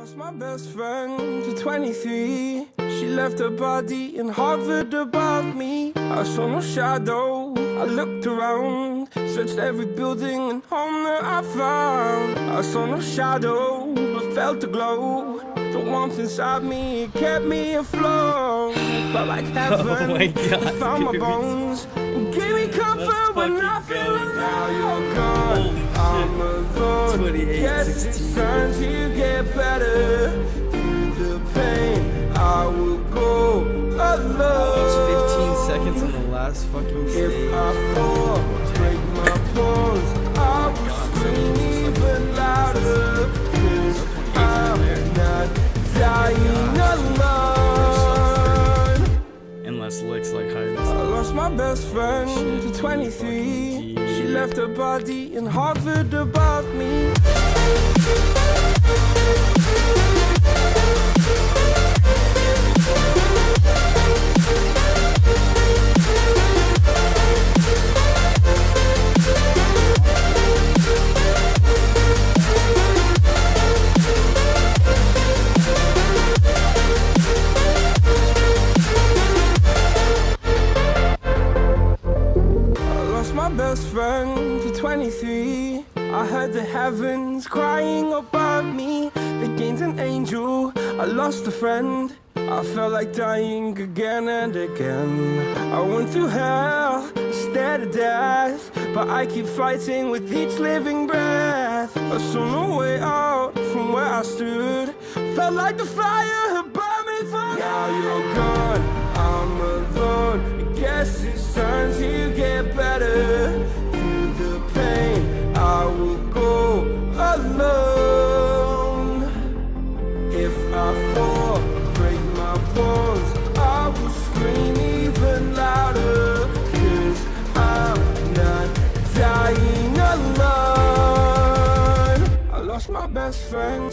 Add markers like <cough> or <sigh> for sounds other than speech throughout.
lost my best friend to 23. She left her body in Harvard above me. I saw no shadow. I looked around, searched every building and home that I found. I saw no shadow, but felt the glow. The warmth inside me kept me afloat. Felt like <laughs> heaven. Oh my God, found my bones. Gave me comfort when I feel go, now you're gone. Holy I'm alone. 28, Yes, 16. it's time to get better. Through the pain, I will go alone. Was 15 seconds in the last fucking If stage. I fall, break my bones, I will scream even louder. Cause I'm not dying alone. Unless Liq's like hiding I lost my best friend to 23. Left her body in Harvard above me. 23. I heard the heavens crying above me. They gained an angel. I lost a friend. I felt like dying again and again. I went through hell instead of death. But I keep fighting with each living breath. I saw no way out from where I stood. Felt like the fire had burned me from Now you're gone, I'm alone. I guess it's time to get better. Pain, I will go alone. If I fall, break my bones, I will scream even louder. Cause I'm not dying alone. I lost my best friend.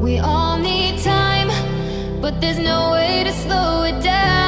We all need time, but there's no way to slow it down.